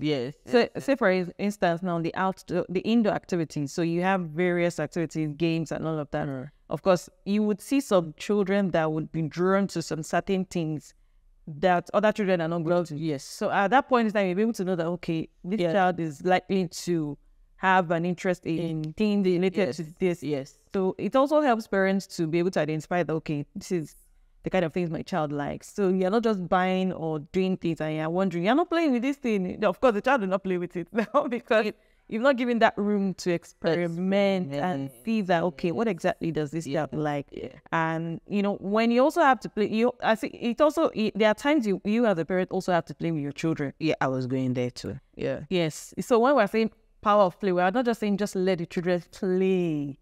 Yes. So, say for instance, now the out the indoor activities. So you have various activities, games, and all of that. Of course, you would see some children that would be drawn to some certain things that other children are not going to. Yes. So at that point in time, you'll be able to know that okay, this Yeah. child is likely to have an interest in things related Yes. to this. Yes. So it also helps parents to be able to identify that okay, this is the kind of things my child likes. So you're not just buying or doing things and you're wondering, you're not playing with this thing. Of course, the child will not play with it now because you've not given that room to experiment and mm-hmm. see that okay, what exactly does this child like? Yeah. And you know, when you also have to play, you I think it also it, there are times you you as a parent also have to play with your children. Yeah, I was going there too. Yeah. Yes. So when we're saying power of play, we're not just saying just let the children play.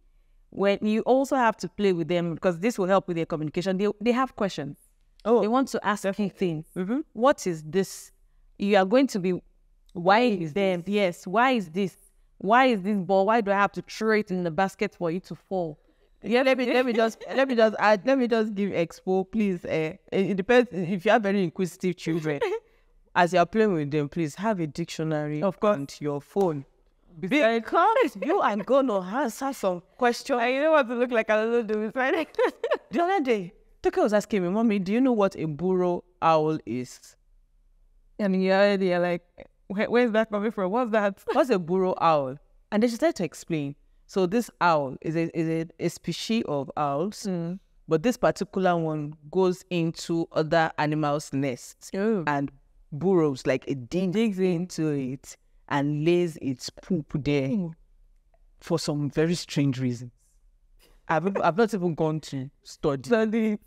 When you also have to play with them because this will help with their communication. They they have questions. Oh, They want to ask you things. Mhm. What is this? You are going to be why is them? Yes, why is this? Why is this ball? Why do I have to throw it in the basket for you to fall? Yeah, let me let me just let me just add let me just give expo, please. Uh, it, it depends if you have very inquisitive children. As you are playing with them, please have a dictionary Of course. and your phone. Because you are gonna answer some questions. I don't want to look like I don't do it, right? The other day, Toke was asking me, Mommy, do you know what a burrow owl is? and already you're like, Where, where's that coming from? What's that? What's a burrow owl? And then she started to explain. So this owl is a is a, a species of owls, mm. but this particular one goes into other animals' nests Oh. and burrows like it digs into it and lays its poop there for some very strange reasons. I've I've not even gone to study. Study.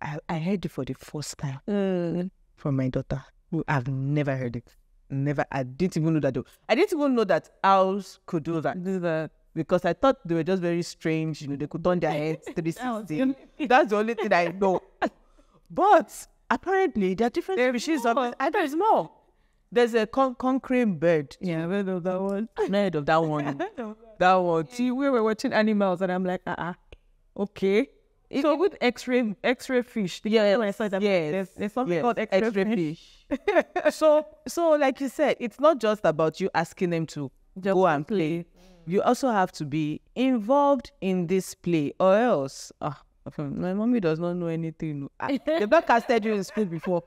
I, I heard it for the first time Mm. from my daughter. who I've never heard it. Never. I didn't even know that. they- I didn't even know that owls could do that Do that. because I thought they were just very strange. You know, they could turn their heads was 360. That's the only thing I know. But apparently, there are different species of. I more. There's a con- concrete bird. Yeah, I've heard of that one. I've heard of that one. that one. See, we were watching animals, and I'm like, uh uh Okay. so with X-ray, X-ray fish. Yeah, when I yes, there's, there's something yes, called X-ray, X-ray fish. so so like you said, it's not just about you asking them to go and play. You also have to be involved in this play, or else ah, my mommy does not know anything. I, they've not casted you in school before.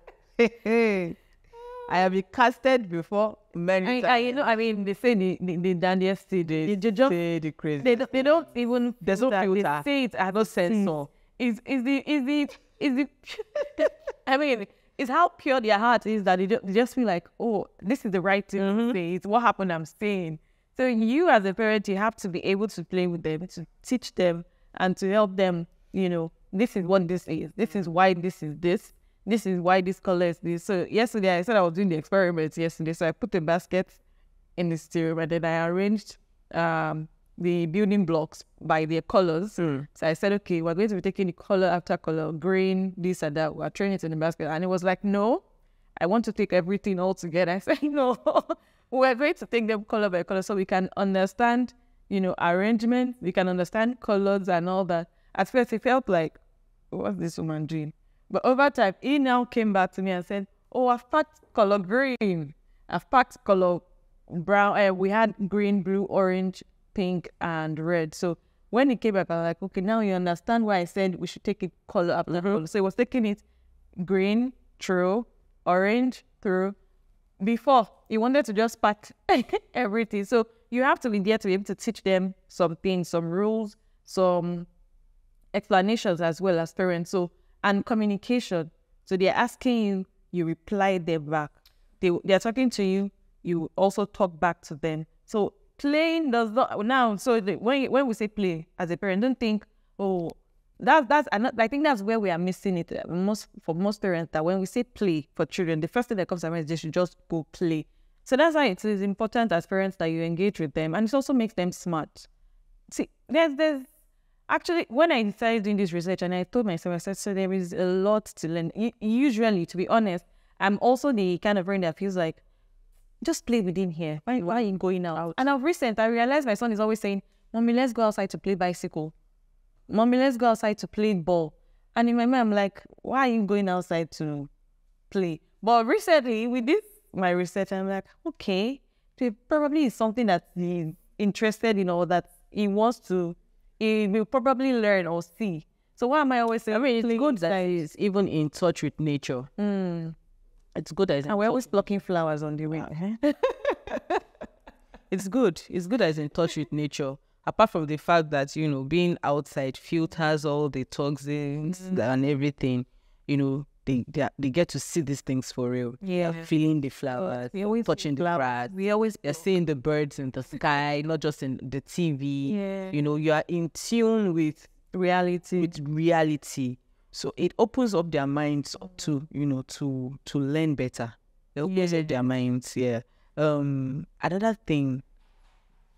I have been casted before many I, times. I, you know, I mean, they say the the, the dandiest thing. They, they just say the crazy. they, don't- they don't even. There's no filter. They say it as no censor. is is the is the is the I mean it's how pure their heart is that they, ju- they just feel like oh this is the right thing to mm-hmm. say it's what happened I'm saying so you as a parent you have to be able to play with them to teach them and to help them you know this is what this is this is why this is this this is why this color is this so yesterday I said I was doing the experiment yesterday so I put the basket in the stereo and then I arranged um, the building blocks by their colors. So I said, okay, we're going to be taking the color after color, green, this and that. We're throwing it in the basket. And it was like, no, I want to take everything all together. I said, no, we're going to take them color by color so we can understand, you know, arrangement, we can understand colors and all that. At first, it felt like, what's this woman doing? But over time, he now came back to me and said, oh, I've packed color green. I've packed color brown. Uh, we had green, blue, orange, pink, and red. So when he came back, I was like, okay, now you understand why I said we should take it color after color. So he was taking it green, true, orange, through. Before he wanted to just pack everything. So you have to be there to be able to teach them some things, some rules, some explanations as well as parents. So and communication. So they're asking you, you reply them back. They they're talking to you, you also talk back to them. So playing does not now. So the, when when we say play as a parent, don't think oh that's that's I think that's where we are missing it most for most parents that when we say play for children, the first thing that comes to mind is they should just go play. So that's why it is important as parents that you engage with them, and it also makes them smart. See, there's there's actually when I started doing this research, and I told myself, I said, so there is a lot to learn. U- Usually, to be honest, I'm also the kind of parent that feels like just play within here. Why, why are you going out? And of recent, I realized my son is always saying, Mommy, let's go outside to play bicycle. Mommy, let's go outside to play ball. And in my mind, I'm like, why are you going outside to play? But recently, with this my research. I'm like, okay, it probably is something that he's interested in or that he wants to, he will probably learn or see. So why am I always saying? I mean, it's good that he's even in touch with nature. Mm. It's good that he's And we're always plucking flowers on the way. it's good. It's good that he's in touch with nature. Apart from the fact that you know being outside filters all the toxins Mm. and everything, you know they, they they get to see these things for real. Yeah. feeling the flowers, we always touching the grass. We always You're seeing the birds in the sky, not just in the TV. Yeah. You know, you are in tune with reality. with reality. So it opens up their minds to, you know, to to learn better. It opens up their minds, yeah. Um another thing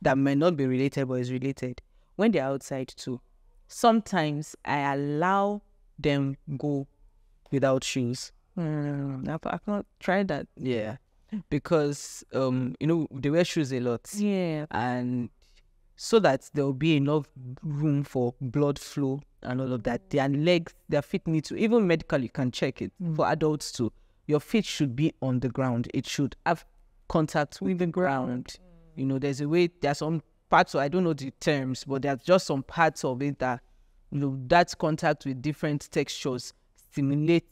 that may not be related but is related. When they're outside too, sometimes I allow them go without shoes. Mm, I've, I've not tried that. Yeah. Because um, you know, they wear shoes a lot. Yeah. and so that there will be enough room for blood flow and all of that. Their legs, their feet need to, even medically, you can check it for adults too. Your feet should be on the ground. It should have contact with the ground. You know, there's a way, there's some parts, of, I don't know the terms, but there's just some parts of it that, you know, that contact with different textures stimulates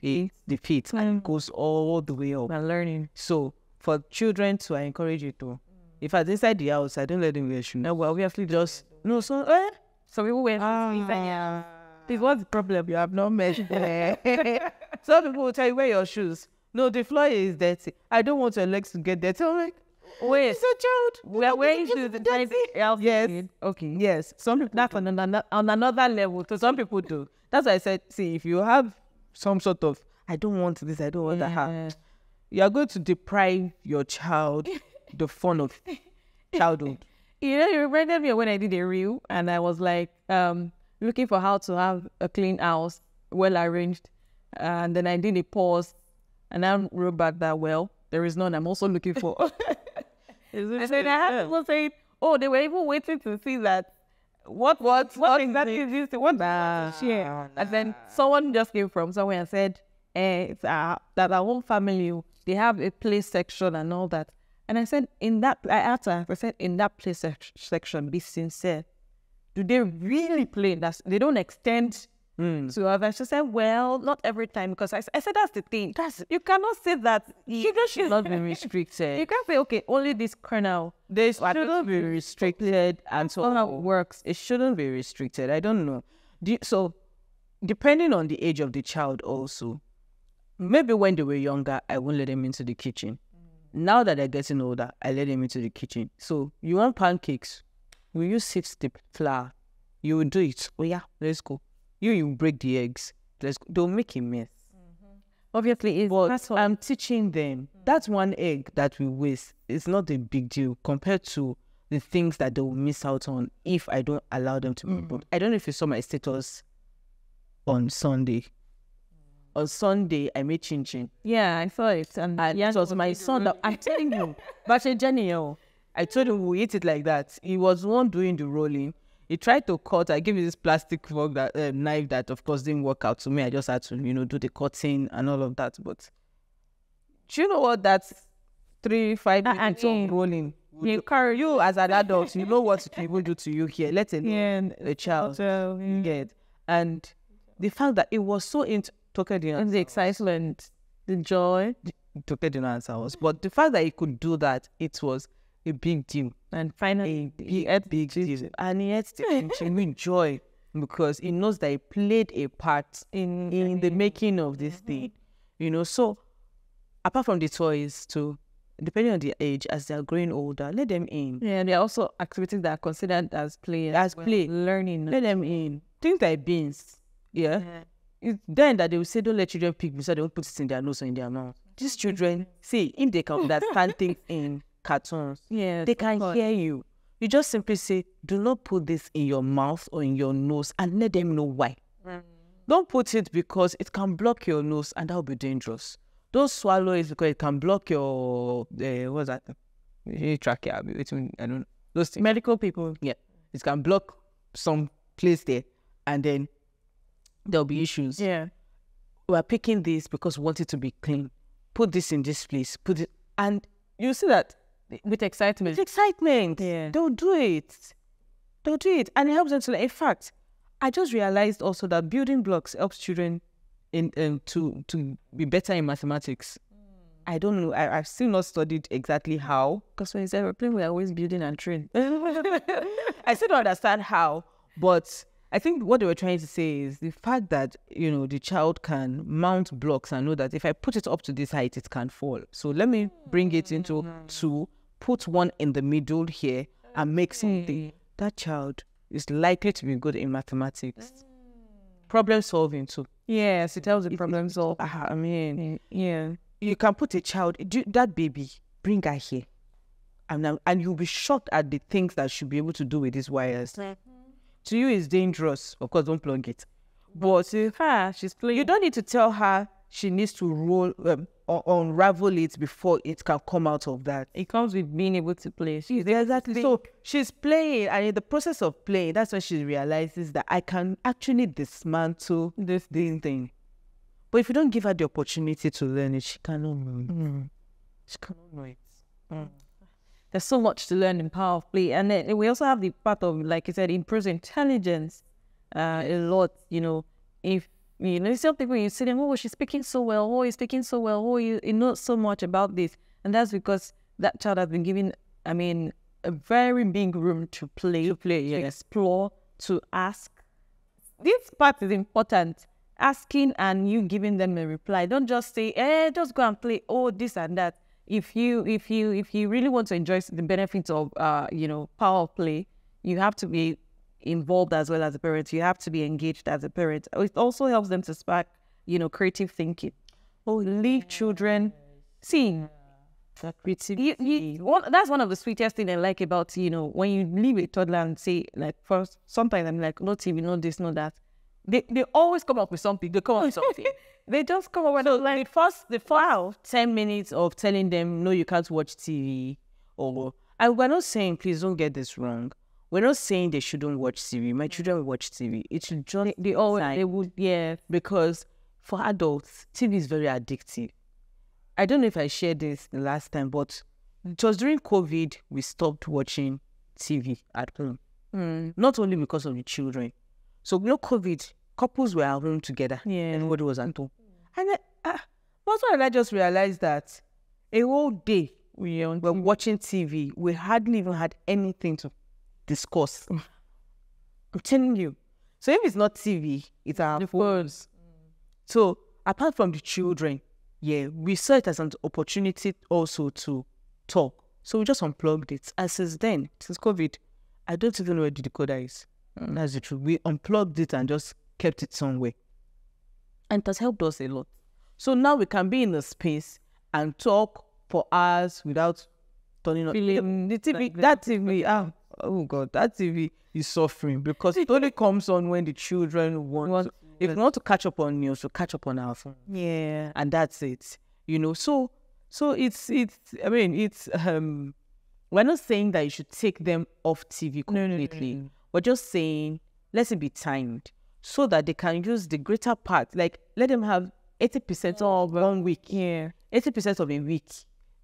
feet, the feet and it goes all the way up. I'm learning. So for children to I encourage you to, if I inside the house, I don't let them wear shoes. No, well, obviously, just no, so eh, so people wear shoes the house. Please, what's the problem? you have not there. Some people will tell you wear your shoes. No, the floor is dirty. I don't want your legs to get dirty. I'm like, Wait, it's a child. we are wearing shoes the house. Yes. Okay. Yes, some people That's on another on another level. So some people do. That's why I said, see, if you have some sort of, I don't want this, I don't want that, you are going to deprive your child the fun of childhood. You know, you reminded me of when I did a reel and I was like, um, looking for how to have a clean house, well arranged. And then I did a pause and I wrote back that, well, there is none. I'm also looking for. and then I had people saying, oh, they were even waiting to see that. What what what exactly is this? What Nah, share? And then someone just came from somewhere and said, eh, it's uh, that our own family oh, they have a play section and all that. And I said, in that I asked her, I said, in that play sec- section, be sincere. Do they really play? That's they don't extend Mm. to others. She said, well, not every time because I said that's the thing. That's you cannot say that. Children should not be restricted. You can't say okay, only this kernel. They I don't shouldn't be restricted and so how it works. It shouldn't be restricted. I don't know. Do- so, depending on the age of the child, also, maybe when they were younger, I won't let them into the kitchen. Mm. Now that they're getting older, I let them into the kitchen. So, you want pancakes? Will you sift the flour? You will do it. Oh, yeah, let's go. You, you break the eggs. Let's go. Don't make a mess. Mm-hmm. Obviously, it's But that's what I'm teaching them mm. that's one egg that we waste. It's not a big deal compared to the things that they will miss out on if I don't allow them to be mm. booked. I don't know if you saw my status on Sunday. Mm. On Sunday, I made chin chin. Yeah, I saw it. And, And yeah, it was my son that I'm telling you, but Jenny, oh, I told him we eat it like that. He was the one doing the rolling. He tried to cut. I gave him this plastic fork that uh, knife that, of course, didn't work out. So me, I just had to, you know, do the cutting and all of that. But do you know what? That's three, five minutes of rolling. would you do. carry You as an adult, you know what it will do to you here. Let alone Yeah, a child. So, You get and the fact that it was so into and the excitement, the joy, Toke didn't answer us, but the fact that he could do that, it was a big deal. and finally, a he big, big deal. And he had the genuine joy because he knows that he played a part in in the making of this mhm. thing. You know, so apart from the toys too, depending on the age, as they're growing older, let them in. Yeah, there are also activities that are considered as play, As well, play. learning. Let them in. Things like beans. Yeah. Yeah. It's then that they will say, don't let children pick me so they won't put it in their nose or in their mouth. These children, see, if they can understand things in cartoons, Yeah, they can hear you. You just simply say, do not put this in your mouth or in your nose and let them know why. Don't put it because it can block your nose and that will be dangerous. Don't swallow it because it can block your, uh, what's that? Trachea, between, I don't know. Those things. medical people. Yeah. It can block some place there and then there'll be issues. Yeah, We're picking this because we want it to be clean. put this in this place, put it, and you see that with excitement. with excitement. Yeah. They'll do it. They'll do it. And it helps them to learn. In fact, I just realized also that building blocks helps children in um, to to be better in mathematics. I don't know. I, I've still not studied exactly how. Because when it's aeroplane, we're always building and train. I still don't understand how, but I think what they were trying to say is the fact that you know the child can mount blocks and know that if I put it up to this height, it can fall. So let me bring it into two, put one in the middle here, and make something. That child is likely to be good in mathematics, problem solving too. Yes, it helps the problem solve. Ah, I mean, Yeah. you can put a child, do, that baby, bring her here. And, now- and you'll be shocked at the things that she'll be able to do with these wires. To you, it's dangerous. Of course, don't plug it. But to her, She's playing. you don't need to tell her she needs to roll, um, un- unravel it before it can come out of that. It comes with being able to play. She's Exactly. So she's playing, and in the process of playing, that's when she realizes that I can actually dismantle this thing thing. But if you don't give her the opportunity to learn it, she cannot know it. She cannot know it. there's so much to learn in power of play. And then we also have the part of, like you said, improves intelligence uh, a lot. You know, if you know some people you see them, oh, she's speaking so well, oh, he's speaking so well, oh, you, you know so much about this, and that's because that child has been given, I mean, a very big room to play, to play, to explore, to ask. This part is important. Asking and you giving them a reply. Don't just say, eh, just go and play. Oh, this and that. If you if you if you really want to enjoy the benefits of uh you know power play, you have to be involved as well as a parent. You have to be engaged as a parent. Oh, it also helps them to spark you know creative thinking. Oh, leave children see That creativity. you, you, one, that's one of the sweetest thing I like about you know when you leave a toddler and say like first sometimes I'm like no TV no this no that they they always come up with something they come up with something they just come up with like the first the first ten minutes of telling them no you can't watch TV or and we're not saying please don't get this wrong. We're not saying they shouldn't watch TV. My children will watch TV. It should just they, they always they would yeah because for adults, TV is very addictive. I don't know if I shared this the last time, but it was during COVID we stopped watching TV at home. mm, Not only because of the children. So, you know, COVID, couples were at home together. Yeah. and Everybody was at home. And I, uh, once when I just realized that a whole day we were watching TV, we hardly even had anything to discuss. I'm telling you. So if it's not TV, it's our phones. phones So apart from the children, yeah, we saw it as an opportunity also to talk. So we just unplugged it. And since then, since COVID, I don't even know where the decoder is. And that's the truth. We unplugged it and just kept it somewhere. And it has helped us a lot. So now we can be in a space and talk for hours without turning on the, the TV. like that TV, ah, oh God, that TV is suffering because it only comes on when the children want. Want to, if we want to catch up on news, we catch up on our phone yeah. And that's it you know. So so it's it's i mean it's um we're not saying that you should take them off tv No, no, no, completely. no. we're just saying let it be timed so that they can use the greater part like let them have 80% of one week. Yeah. 80% of a week.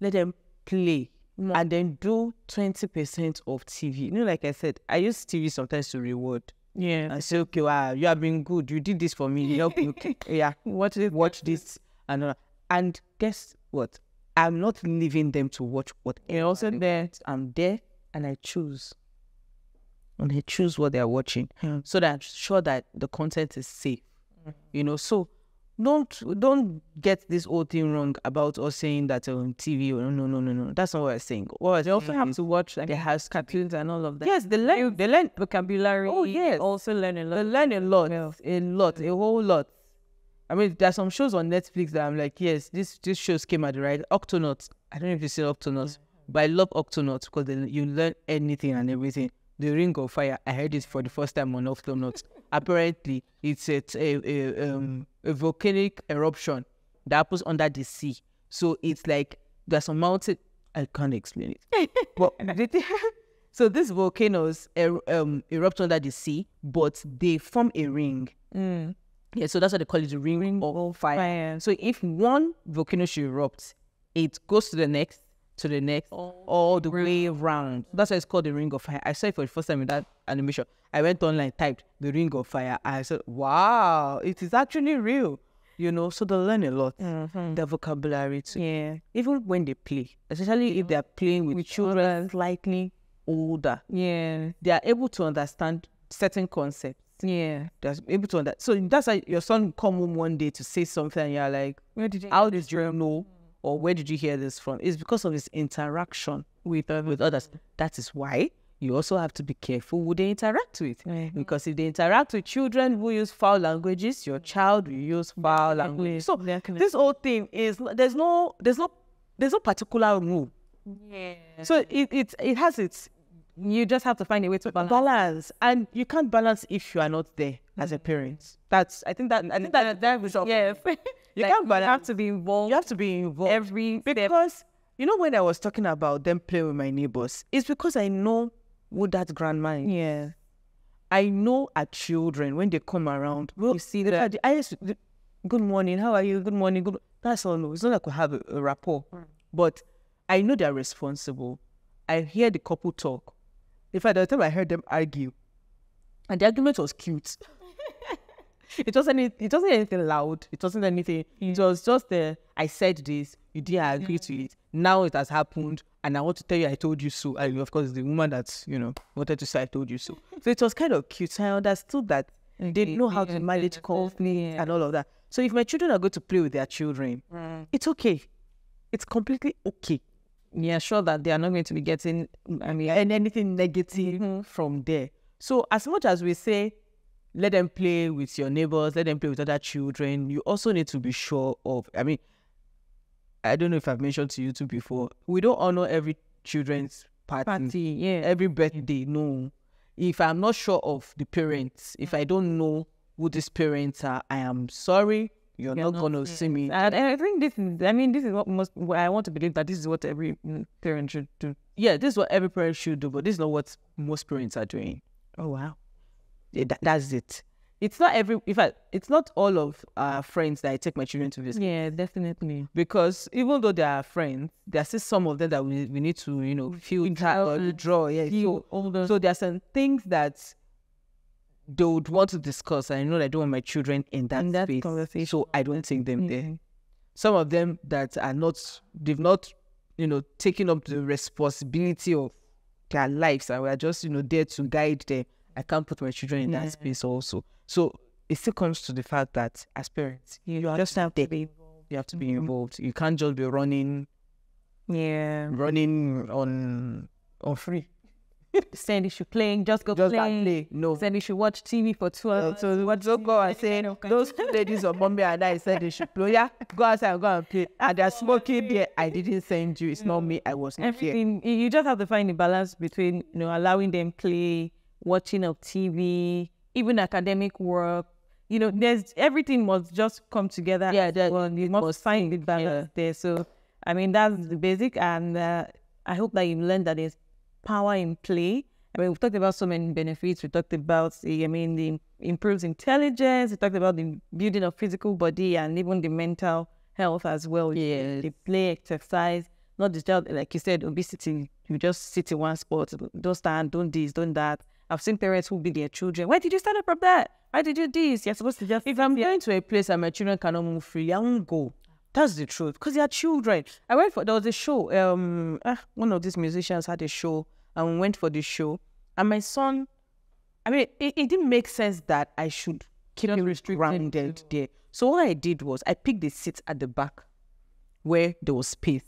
Let them play and then do 20% of tv you know like i said i use tv sometimes to reward. Yeah. And say okay wow you have been good. You did this for me. Help you okay yeah watch it? watch this and uh, and guess what? I'm not leaving them to watch what you're also there. i'm there and i choose. And i choose what they're watching so that i'm sure that the content is safe you know? So don't don't get this whole thing wrong about us saying that on tv or no no no no that's not what i'm saying what we're they also have mm-hmm. to watch like there has cartoons and all of that yes they learn they learn vocabulary Oh, yes. also learn a lot They learn a lot, a lot, a whole lot. I mean, there's some shows on Netflix that I'm like, yes, this this shows came at the right. Octonauts. I don't know if you see Octonauts, but I love Octonauts because you learn anything and everything. The Ring of Fire. I heard it for the first time on Octonauts. Apparently, it's a, a, a um a volcanic eruption that happens under the sea. So it's like there's some mountain. I can't explain it. but so these volcanoes er, um, erupt under the sea, but they form a ring. mm. Yeah, so that's what they call it the ring, of fire. fire. So if one volcano should erupt, it goes to the next, to the next, oh, all, the way around. That's why it's called the ring of fire. I saw it for the first time in that animation. I went online, typed the ring of fire. I said, wow, it is actually real. You know, so they learn a lot. Mm-hmm. Their vocabulary too. Yeah. Even when they play, especially if they are playing with, children slightly older, Yeah. they are able to understand certain concepts. Yeah. They're able to understand. So that's why your son come home one day to say something, and you're like, Where did you how did you know or where did you hear this from? It's because of his interaction with with others. That is why you also have to be careful who they interact with. Mhm. Because if they interact with children who use foul languages, your child will use foul language. So this whole thing is there's no there's no there's no particular rule. Yeah. So it it it has its You just have to find a way to balance. balance, and you can't balance if you are not there as a parent. That's I think that I think that that was Yes. You Like, can't You have to be involved. you have to be involved every step. because you know when I was talking about them playing with my neighbors, it's because I know who that grandma is. Yeah. I know our children when they come around. Well, You see that- that I to, the- good morning, how are you? Good morning, good. That's all. No, it's not like we have a, a rapport, mm. but I know they're responsible. I hear the couple talk. In fact, the time I heard them argue, and the argument was cute. It wasn't. It wasn't anything loud. It wasn't anything. It was just the. I said this. You didn't agree to it. Now it has happened, and I want to tell you, I told you so. And of course, the woman that you know wanted to say, I told you so. So it was kind of cute. I understood that they Okay, know how to manage conflict yeah. and all of that. So if my children are going to play with their children, mm. it's okay. It's completely okay. Yeah, sure that they are not going to be getting. I mean, and anything negative mm-hmm. from there. So as much as we say, let them play with your neighbors, let them play with other children, you also need to be sure of. I mean, I don't know if I've mentioned to you too before. We don't honor every children's party, party. Yeah. every birthday. No, if I'm not sure of the parents, if I don't know who these parents are, I am sorry. You're, not, not gonna see me. And, and I think this is. I mean, this is what most. what I want to believe that this is what every mm, parent should do. yeah, this is what every parent should do, but this is not what most parents are doing. Oh wow, that, that's it. It's not every. In fact, it's not all of our friends that I take my children to visit Yeah, definitely. because even though they are friends, there are still some of them that we, we need to you know filter or draw. Yeah, so older. so there are some things that they would want to discuss. and I know that I don't want my children in that, In that space, conversation. so I don't take them there Mhm. some of them that are not they've not you know taken up the responsibility of their lives and we're just you know there to guide them i can't put my children in Yeah. that space also so it still comes to the fact that as parents you, are just have to be. involved. you have to be involved you can't just be running Yeah. running on on free they should play, just go just play. play no they should watch TV for two Uh, hours. so what don't go and say those ladies or mommy and I said they should play. Yeah, go outside and go and play. And they're smoking there. I didn't send you. It's not me. I was not here. everything you- you just have to find the balance between you know allowing them play watching of tv even academic work you know there's everything must just come together Yeah, that- one. you must find the balance there. So i mean that's the basic and uh, i hope that you learned that there's power in play. I mean we've talked about so many benefits. We talked about the i mean the improves intelligence. We talked about the building of physical body and even the mental health as well. Yeah, the play exercise not the child like you said obesity. You just sit in one spot don't stand don't this don't that i've seen parents who beat their children why did you stand up from that why did you do this you're supposed to just If I'm going to a place and my children cannot move freely, I won't go. That's the truth. Because they are children. I went for there was a show. Um, ah, one of these musicians had a show, and we went for the show. And my son, I mean, it, it didn't make sense that I should keep him grounded there. So what I did was I picked the seat at the back, where there was space.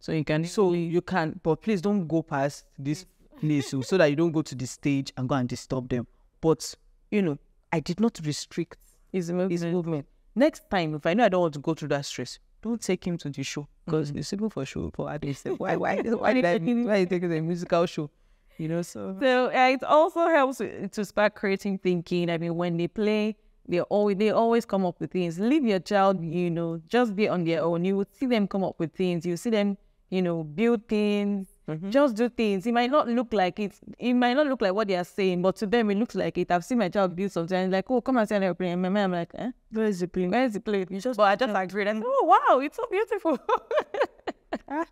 so you can So you can, but please don't go past this place so- so that you don't go to the stage and go and disturb them. But you know, I did not restrict is his movement. Next time, if I know I don't want to go through that stress, don't take him to the show because it's simple for show. For I say, why, why, why did I, why did I take it to a musical show? You know, so So uh, it also helps to spark creative thinking. I mean, when they play, they always they always come up with things. Leave your child, you know, just be on their own. You would see them come up with things. You see them, you know, build things. Just do things. It might not look like it. It might not look like what they are saying, but to them it looks like it. I've seen my child build something and like, oh, come and see an airplane. And my mom, I'm like, eh? Where is the plane? Where is the plane? You just, but I just like agreed and oh wow, it's so beautiful.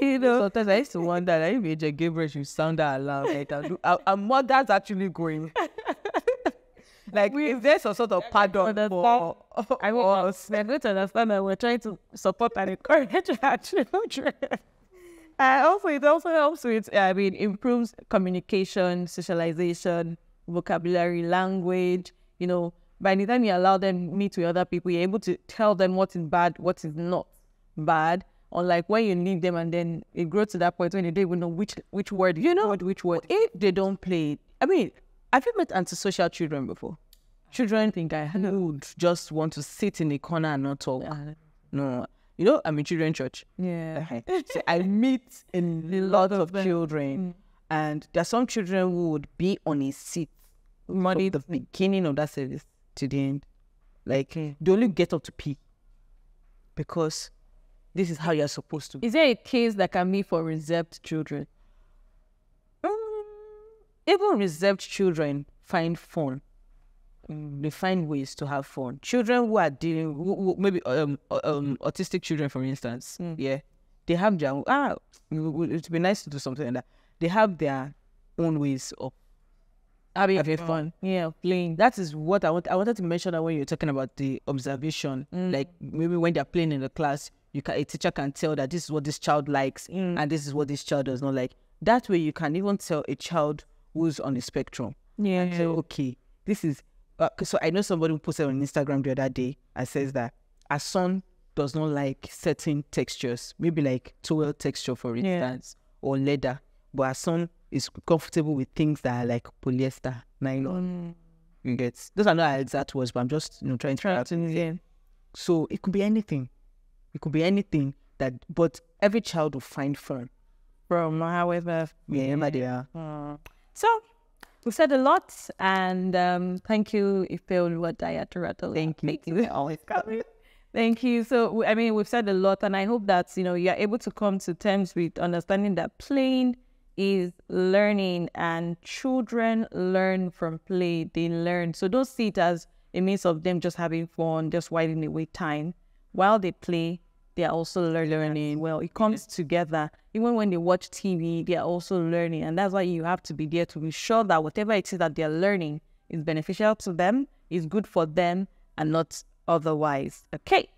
you know, Sometimes I used to wonder that if Angel Gabriel should sound that loud, like that. Our, our mother's actually going. like, we, is there some sort of pardon understand. for, I for us? they're going to understand that we're trying to support and encourage our children. Uh, and also, it also helps with, uh, I mean, improves communication, socialization, vocabulary, language. You know, by the time you allow them meet with other people, you're able to tell them what is bad, what is not bad. Unlike when you leave them and then it grows to that point when they don't even know which which word, you know, which word. if they don't play it, I mean, have you met antisocial children before? Children think I would just want to sit in a corner and not talk. No, you know, I'm in children church. Yeah. So I meet a lot of them. children, and there are some children who would be on a seat Money. from the beginning of that service to the end. Like they only get up to pee because this is how you're supposed to. Is there a case that can be for reserved children? Mm, even reserved children find fun. Mm, They find ways to have fun. Children who are dealing, who, who- maybe um, um, autistic children, for instance, yeah, they have their own, ah, it would it'd be nice to do something like that. They have their own ways of Having, having fun. Yeah, playing. That is what I want. I wanted to mention that when you're talking about the observation, like maybe when they're playing in the class, you can a teacher can tell that this is what this child likes and this is what this child does not like. That way, you can even tell a child who's on the spectrum. Yeah. Say, okay, this is. Uh, so I know somebody who posted on Instagram the other day and says that a son does not like certain textures, maybe like towel texture, for instance, or leather, but a son is comfortable with things that are like polyester, nylon. You get those are not exact words, but I'm just you know trying to. Trying wrap to- it. yeah. So it could be anything. It could be anything that, but every child will find fun. From however. Wherever they are. So we've said a lot, and um, thank you, Ife Oluwadayaturato. Thank you. Thank you. Always coming. Thank you. So I mean, we've said a lot, and I hope that you know you are able to come to terms with understanding that playing is learning, and children learn from play. They learn, so don't see it as a means of them just having fun, just whiling away time. While they play, they are also lear- learning. Well, it comes together. Even when they watch TV, they are also learning. And that's why you have to be there to be sure that whatever it is that they're learning is beneficial to them, is good for them, and not otherwise. Okay.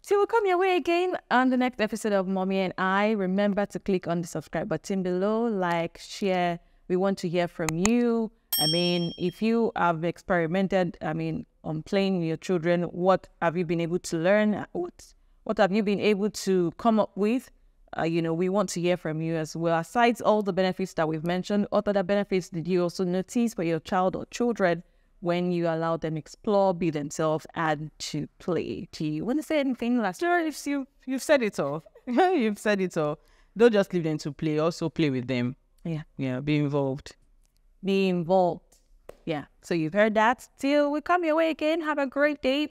So we'll come your way again on the next episode of Mommy and I. Remember to click on the subscribe button below, like, share. We want to hear from you. I mean, if you have experimented, I mean, on playing with your children, what have you been able to learn? What what have you been able to come up with? Uh, you know, we want to hear from you as well. Aside all the benefits that we've mentioned, what other benefits did you also notice for your child or children when you allow them explore, be themselves, and to play? Do you want to say anything last? Sure, if you you've said it all. you've said it all. Don't just leave them to play. Also play with them. Yeah, Yeah, be involved. be involved. Yeah. So you've heard that. Till we come your way again. Have a great day.